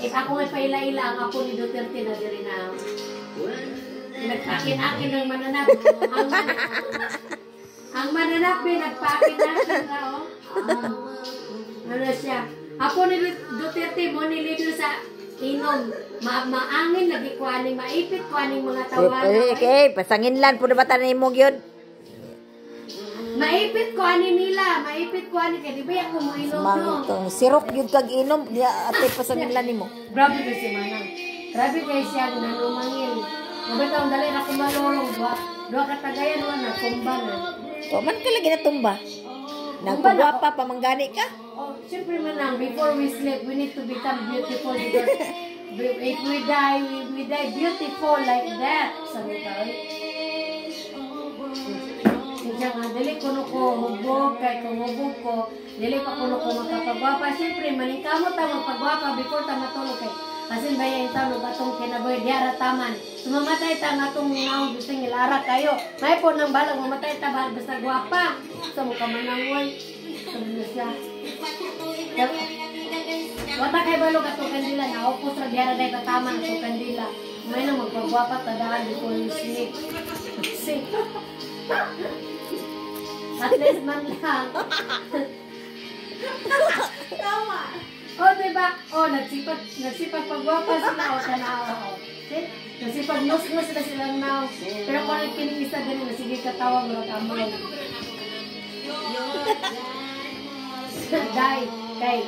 If ako may paila-ila, ang apo ni Duterte na diri na. Nagpakin-akin ng mananap. Ang, ang mananap, nagpakin-akin na, oh. Ah, ano siya? Apo ni Duterte mo nilito sa inom. Ma maangin lagi ko aning maipit ko aning mga tawanan. Eh, okay, pasangin lang po na bata na mo yun. Maipit ko ani nila, maipit ko ani kay di ba ako mo inom no. Mang sirok yun kag inom, di ate pasangin lang nimo. Grabe kay si Manang. Grabe kay siya nanumangil. Mabitaw dali na ko malolong ba. Duha ka tagayan wa na kumba na. O man ka lagi na tumba. Nagpagwapa pa manggani ka. Oh, syempre Manang, before we sleep, we need to become beautiful because if we die, we, we die beautiful like that. Sabi ka, Siya nga, dili ko no ko hubog, kay kung ko, dili pa ko no ko makapagwapa. Siyempre, maningkamot ta magpagwapa before ta matulog kay. Kasi ba yung tawag atong kinaboy, diara taman. Sumamatay ta nga atong naong gusto nilara kayo. May po nang balang mamatay ta ba basta gwapa. Sa mukha manangoy. Sabi niya siya. Wata kay balog atong kandila na upos ra diara day tataman atong kandila. May nang magpagwapa ta dahil before you sleep. See? At least man lang. Tama. O, oh, diba? O, oh, nagsipag, nagsipag pagwapa sila o tanawa o. See? Nagsipag nus-nus sila silang now. Pero kung ang kining isa ganun, na sige katawa mo amon. Dai, kay,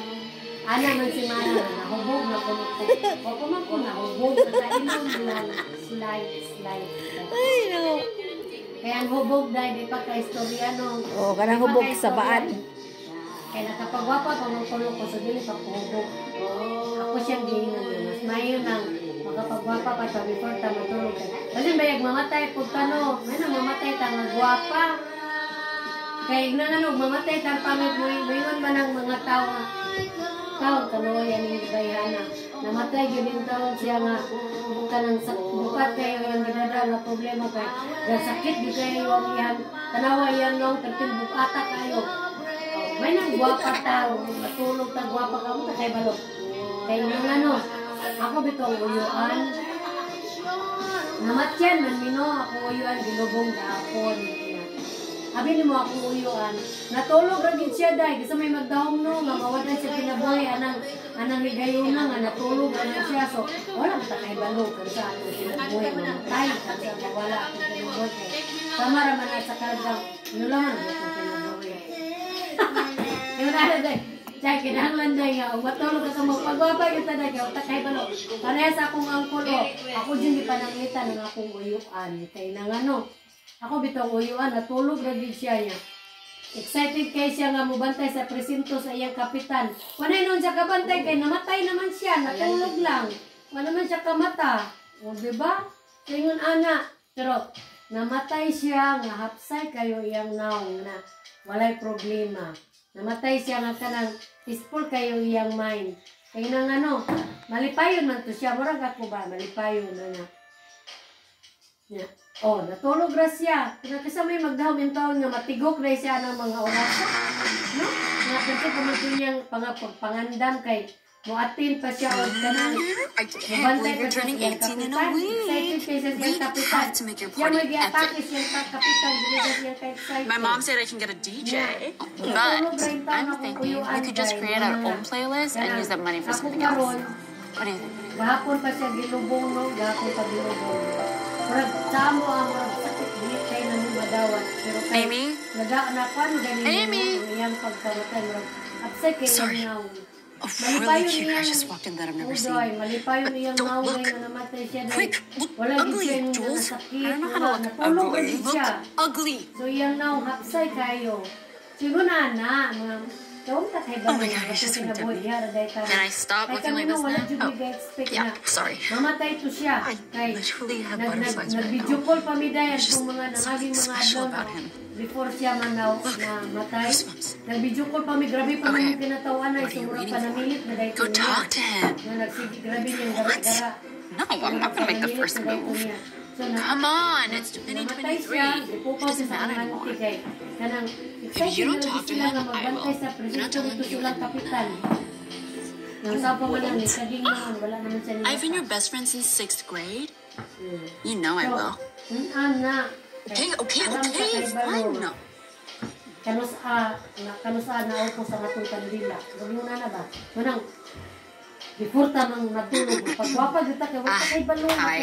ana man si Mana, nahubog na kuno ko. O kuman ko nahubog, nakainom lang. Slide, slide. Ay, nako. Kaya ang hubog dahil di pa ka-istorya no. O, kanang hubog sa baan. Kaya nakapagwapa pa ng kulo ko sa dili pa hubog. Ako siyang gihinan na mas mayo nang makapagwapa pa ta before ta matulog. Kasi bayag mamatay pud ka no. May na mamatay ta nga gwapa. Kaya na nga no, mamatay ta pamit mo. Mayroon man ang mga tao kanuyan yung bayana. Namatay yung taon siya nga buka ng bukat kayo yung ginadal na problema kay dahil sakit di kayo yung yan. Tanawa yan nung tertil bukata kayo may nang gwapa tao matulog ta gwapa ka mo kay balok kay nang ano ako bitong uyuan. Namatyan man mino ako uyuan gilubong gahapon Abi mo ako uyuan. Natulog ra gid siya dai kasi may magdahom no nga mawadan siya kinabuhi anang anang higayuna nga natulog ra siya so wala ta kay balog kung sa ano kinabuhi mamatay kung sa ako kinabuhi kay sama ra man sa kadaw nulaman mo ko kinabuhi. Yung na dai Chay, kinahanglan dahil nga, matulog ka sa magpagwapa yung taday ka, utak kay balo. Parehas akong angkulo, ako din di panangitan ng akong uyuan. Kay nang ano, ako bitong uyuan, natulog na din siya niya. Excited kay siya nga mubantay sa presinto sa iyang kapitan. Panay nun siya kabantay kay namatay naman siya, natulog lang. Wala naman siya kamata. O, di ba? Tingon ana. Pero, namatay siya nga hapsay kayo iyang naong na walay problema. Namatay siya nga kanang peaceful kayo iyang mind. Kaya nang ano, malipayon man to siya. Murag ako ba, malipayon na nga. Yeah. Oh, natulog ra siya. Pinakasa may magdahom yung taon nga matigok na siya ng mga oras. No? Nga kasi pumatun niyang pangapagpangandam kay Muatin pa siya o ganun. I can't believe you're turning 18 in a week. We have to make your party epic. My mom said I can get a DJ, but I'm thinking we could just create our own playlist and use that money for something else. What do you think? Gahapon pa siya gilubong no, gahapon pa gilubong. Murag samo ang murag sakit di kay nang madawat. Pero kay Amy? naga na kwan ganito. Amy? Iyang pagkamatay murag upset kay Sorry. niya. A really cute guy just walked in that I've never seen. Udoy, malipayon iyang Don't naulay look. nga namatay siya. dahil Quick, look Wala gid ugly, siya yung Jules. nasakit. I don't know how to wala, look natulog ugly. gid Look siya. ugly. So iyang naong hapsay kayo. Siguro na na, mga Tawag ta kay Oh my God, he's just day ka. Can I stop looking like this now? Oh, yeah, sorry. To. I literally have butterflies right now. There's just something special about him. man na, Okay. man na isumura pa namilit Go talk to him. Na? No, I'm not gonna make the first move. Come on, it's 2023. ipukaw It doesn't matter anymore. If you don't talk to him, I will. sa You're not presinto telling dito me silang when. kapitan. Nang sa pa man lang ni saging naman wala naman siya nilata. I've been your best friend since sixth grade. Hmm. You know I will. Hmm. Okay, okay, sa okay, fine. No. Kanus a na kanus a na ako sa matong kandila. Gabi mo na na ba? Manang Before tamang natulog, pagwapa kita kay wala Ah, kay balo hi.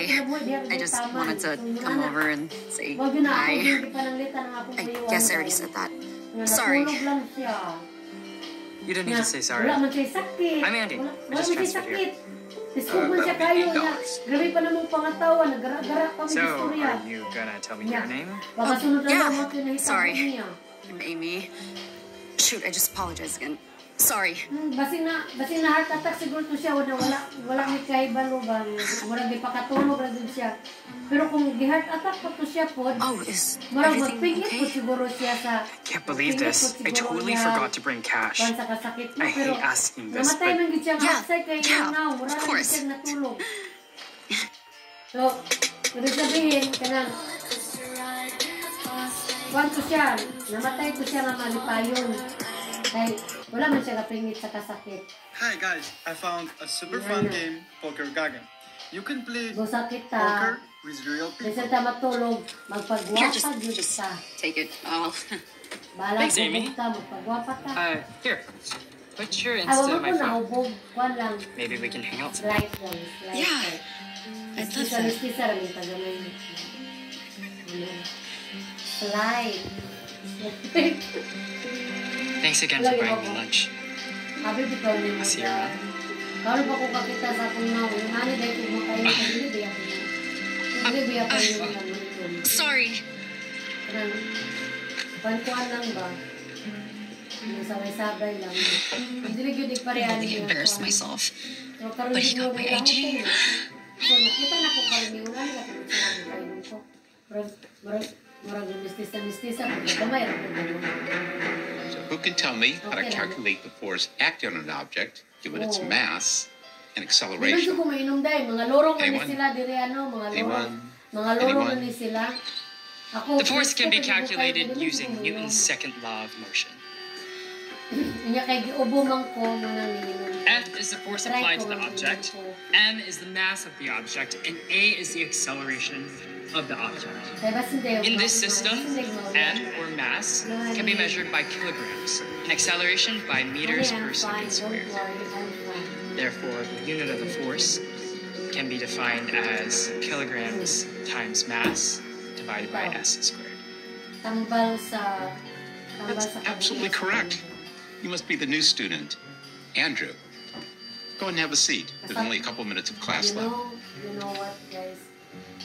I just wanted to come over and say Wag yun na hi. hindi pa nang lita ng akong I guess I already said that. Sorry. natulog lang siya. You don't need to say sorry. Wala man siya. I'm Andy. I wala just transferred here. Discord man siya kayo nga. Grabe pa namang pangatawan. Nagara-gara pa may So, are you gonna tell me your name? Baka sunod na yeah. lang mo kinahitabo Sorry. I'm Amy. Shoot, I just apologized again. Sorry. Hmm, basing na basing na heart attack siguro to siya wala wala wala ni kay ba wala di pakatulog ra siya pero kung gi heart attack pa to siya pod Oh, is Marang everything magpingit po okay? siguro siya sa Can't believe this. I totally niya forgot to bring cash. sa kasakit mo I pero hate asking this, namatay but- man gid siya Yeah, outside kay yeah, now of course. siya natulog so kung sabihin kanang kuwan ko siya namatay ko siya nga malipayon kay wala man siya kapingit sa kasakit Hi guys, I found a super fun game, Poker Gaga. You can play go sakit poker ta with real people. Kasi ta matulog, Here, magpagwapa just, gyud just take it. Oh, Bahala Thanks, ko Amy. ta, magpagwapa ta. Uh, here. Put your Ay, Insta wag on ko my na, phone. hubog. Lang, Maybe we can hang out sometime. light Yeah. lang. I love that. mistisa rin yung tagamay. Ano? Slide. Thanks again for buying me lunch. I'll see you around. Karon pa ko kakita sa akong naw. Yung ani dahil kung makain ka, hindi ba ako na. Hindi ba ako yung naman sorry. Kanang, pankuan lang ba? Yung sabay-sabay lang. Hindi rin yun I really embarrassed myself. But he got my IG. So, nakita na ko karon yung ano ka kung saan ang kainin ko. Murag yung mistisa-mistisa. Pagkamay, ang pagkamay. So who can tell me how to calculate the force acting on an object, given its Oh. mass and Di man siya acceleration? kumainom dahil. Mga lorong Anyone? sila, dire ano, mga lorong. Anyone? Mga lorong man Anyone? ni sila. Ako, The force can be gusto ko yung calculated using Newton's second law of motion. Inya kay giubo man ko muna ni F is the force applied to the object. M is the mass of the object, and A is the acceleration of the object. Kaya basin tayo. In this system, basin M, or mass, can be measured by kilograms, and acceleration by meters per second Don't squared. worry, I'm fine. Therefore, the unit of the force can be defined as kilograms times mass divided by s squared. Tambal That's absolutely correct. You must be the new student, Andrew. Go and have a seat. There's only a couple minutes of class You left.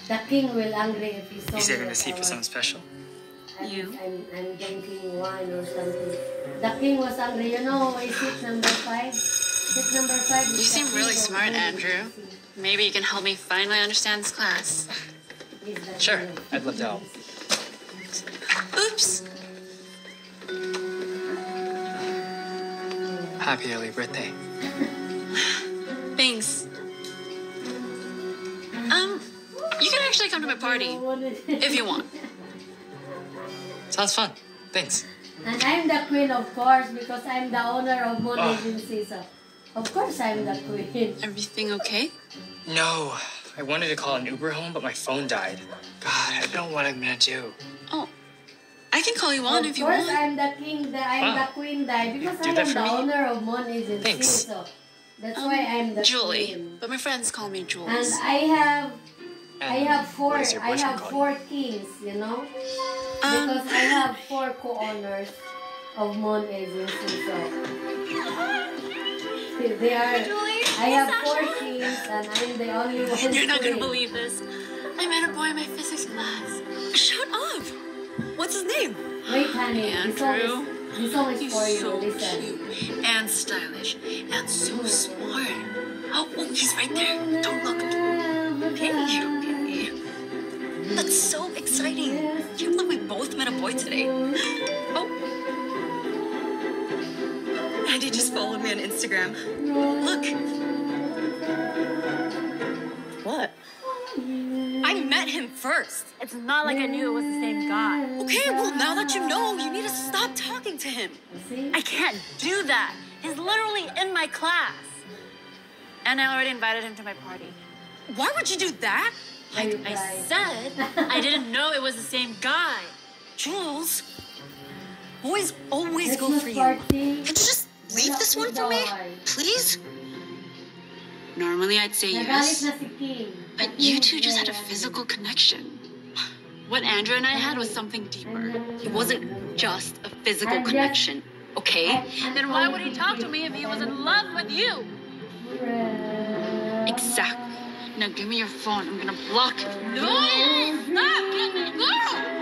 The king will angry if he saw You saving me the seat for our- something special? I'm, You? I'm, I'm drinking wine or something. The king was angry. You know, is seat number five? Seat number five. You seem really smart. Andrew. Maybe you can help me finally understand this class. Sure, king I'd love to help. Oops. Happy early birthday. actually come to my party if you want. Sounds fun. Thanks. And I'm the queen, of course, because I'm the owner of Moon Oh. Agency. So, of course, I'm the queen. Everything okay? No, I wanted to call an Uber home, but my phone died. God, I don't know what I'm gonna do. Oh, I can call you on of if you want. Of course, want. I'm the king. The, I'm Wow. the queen, die because do I am the me? owner of Moon Agency. Thanks. So, that's why I'm the Um, Julie, queen. but my friends call me Jules. And I have, I have four. what your I have call four kings. You know, Um, because I have four co-owners of Moon Agency. So. They are. I have four kings, and I'm the only one. You're not gonna believe this. I met a boy in my physics class. Shut up! What's his name? Wait, honey. This song Andrew. is, this He's for you. so cute and stylish and so smart. Oh, oh, he's right there. Don't look. Okay, okay. That's so exciting. Can't believe we both met a boy today. Oh. Andy just followed me on Instagram. Look. What? I met him first. It's not like I knew it was the same guy. Okay, well, now that you know, you need to stop talking to him. I can't do that. He's literally in my class. And I already invited him to my party. Why would you do that? Like I said, I didn't know it was the same guy. Jules, boys always go for you. Could you just leave this one for me? Please? Normally I'd say yes, na si King. but you two just had a physical connection. What Andrew and I had was something deeper. It wasn't just a physical connection, okay? Then why would he talk to me if he was in love with you? Exactly. Now give me your phone. I'm gonna block it. No! Stop! Girl!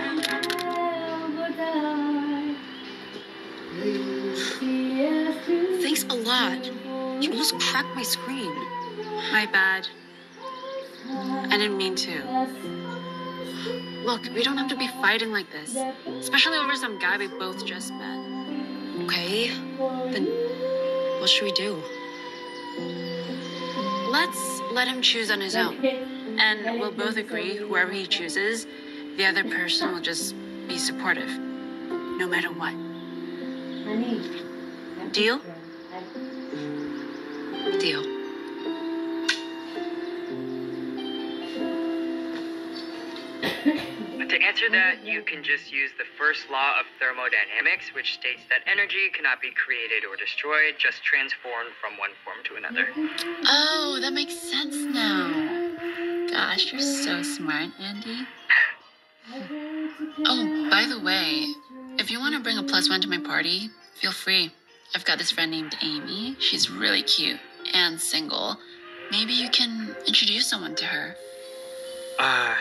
Thanks a lot. You almost cracked my screen. My bad. I didn't mean to. Look, we don't have to be fighting like this, especially over some guy we both just met. Okay? Then what should we do? Let's let him choose on his own. And we'll both agree whoever he chooses, the other person will just be supportive, no matter what. Deal? Deal. To answer that, you can just use the first law of thermodynamics, which states that energy cannot be created or destroyed, just transformed from one form to another. Oh, that makes sense now. Gosh, you're so smart, Andy. Oh, by the way, if you want to bring a plus one to my party, feel free. I've got this friend named Amy. She's really cute and single. Maybe you can introduce someone to her. Uh,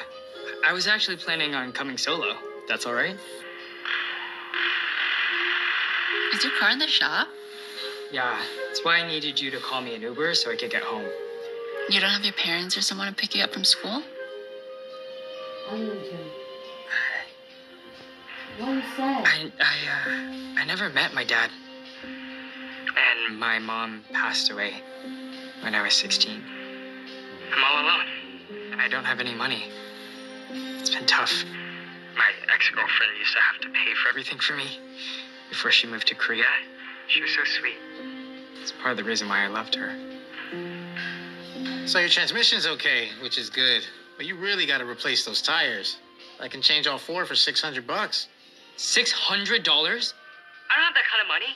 I was actually planning on coming solo. That's all right? Is your car in the shop? Yeah, that's why I needed you to call me an Uber so I could get home. You don't have your parents or someone to pick you up from school? I. What you say? I, I, uh, I never met my dad. And my mom passed away when I was 16. I'm all alone, and I don't have any money. It's been tough. My ex girlfriend used to have to pay for everything for me before she moved to Korea. She was so sweet. It's part of the reason why I loved her. So your transmission's okay, which is good. But you really got to replace those tires. I can change all four for 600 bucks. $600? I don't have that kind of money.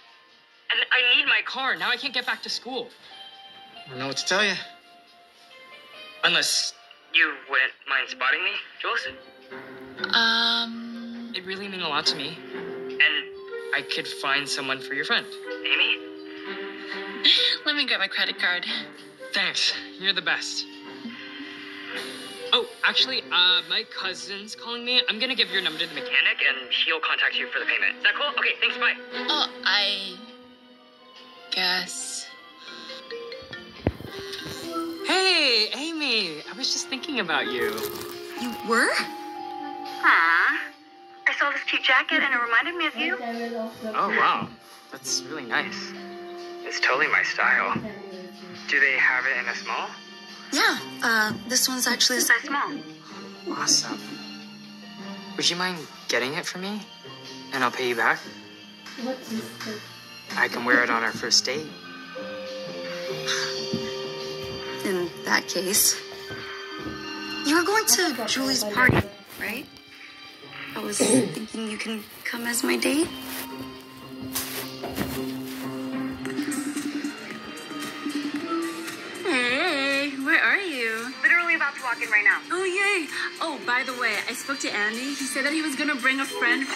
And I need my car. Now I can't get back to school. I don't know what to tell you. Unless you wouldn't mind spotting me, Jules? Um, It really mean a lot to me. And I could find someone for your friend. Amy? let me grab my credit card. Thanks. You're the best. Oh, actually, uh, my cousin's calling me. I'm gonna give your number to the mechanic and he'll contact you for the payment. Is that cool? Okay, thanks, bye. Oh, I guess. Hey, I was just thinking about you. You were? Aw. I saw this cute jacket and it reminded me of you. Oh, wow. That's really nice. It's totally my style. Do they have it in a small? Yeah, uh, this one's actually a size small. Awesome. Would you mind getting it for me? And I'll pay you back? What is this? I can wear it on our first date. In that case, you were going to Julie's party, right? I was thinking you can come as my date. Hey, where are you? Literally about to walk in right now. Oh, yay. Oh, by the way, I spoke to Andy. He said that he was going to bring a friend